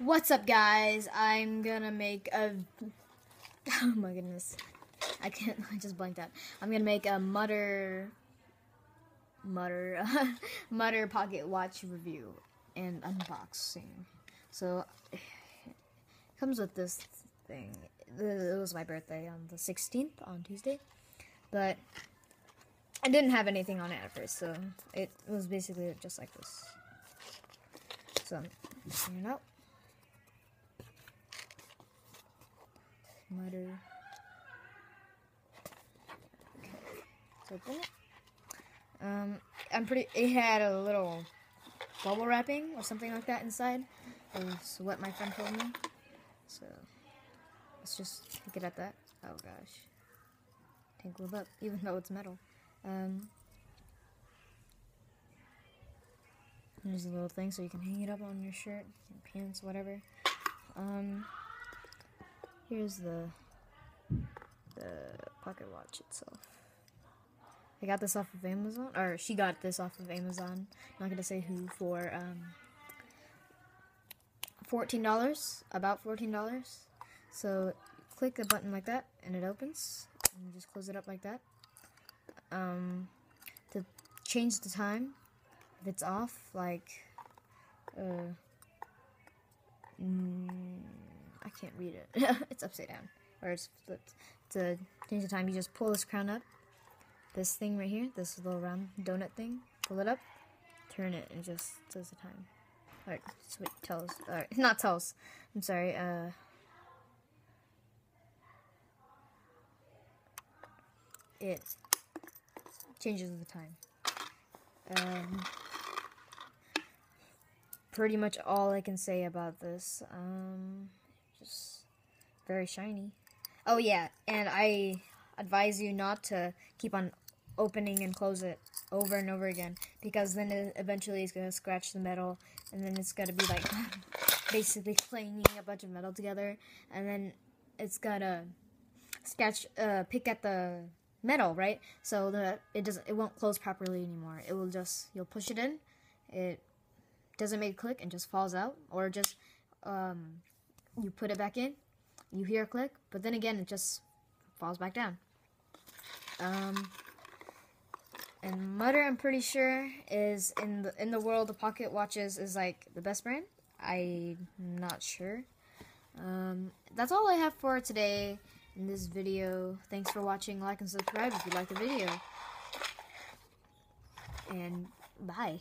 What's up, guys? I'm gonna make a. Oh my goodness, I can't. I just blanked out. I'm gonna make a Mudder, Mudder, Mudder Pocket Watch review and unboxing. So, it comes with this thing. It was my birthday on the 16th on Tuesday, but I didn't have anything on it at first, so it was basically just like this. So, you know. Mudder. Let's open it. Um, I'm pretty. It had a little bubble wrapping or something like that inside. That's what my friend told me. So let's just take it at that. Oh gosh, tangled up, even though it's metal. Um, there's a little thing so you can hang it up on your shirt, your pants, whatever. Um, here's the the pocket watch itself. I got this off of Amazon, or she got this off of Amazon. Not gonna say who for um, fourteen dollars, about fourteen dollars. So click a button like that, and it opens. And just close it up like that. Um, to change the time, if it's off, like, uh, mm, can't read it. it's upside down, or it's flipped. To change the time, you just pull this crown up this thing right here, this little round donut thing, pull it up, turn it, and just says the time. Alright, sweet, tells, alright, not tells, I'm sorry, uh, it changes the time. Um, pretty much all I can say about this, um, just very shiny. Oh yeah, and I advise you not to keep on opening and close it over and over again because then it eventually it's going to scratch the metal and then it's going to be like basically clanging a bunch of metal together and then it's going to scratch uh, pick at the metal right so that it doesn't it won't close properly anymore it will just you'll push it in it doesn't make a click and just falls out or just um, you put it back in you hear a click but then again it just falls back down um, and Mudder, I'm pretty sure, is in the in the world of pocket watches is like the best brand. I'm not sure. Um, that's all I have for today in this video. Thanks for watching. Like and subscribe if you like the video. And bye.